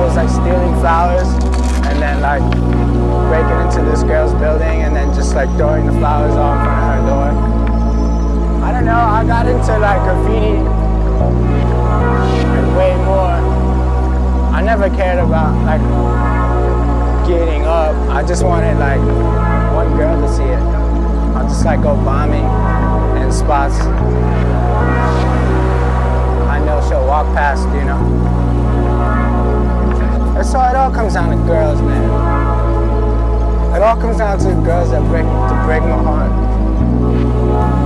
Was like stealing flowers and then like breaking into this girl's building and then just like throwing the flowers all in front of her door. I don't know, I got into like graffiti and way more. I never cared about like getting up. I just wanted like one girl to see it. I'll just like go bombing in spots all comes down to girls, man. It all comes down to girls that break to break my heart.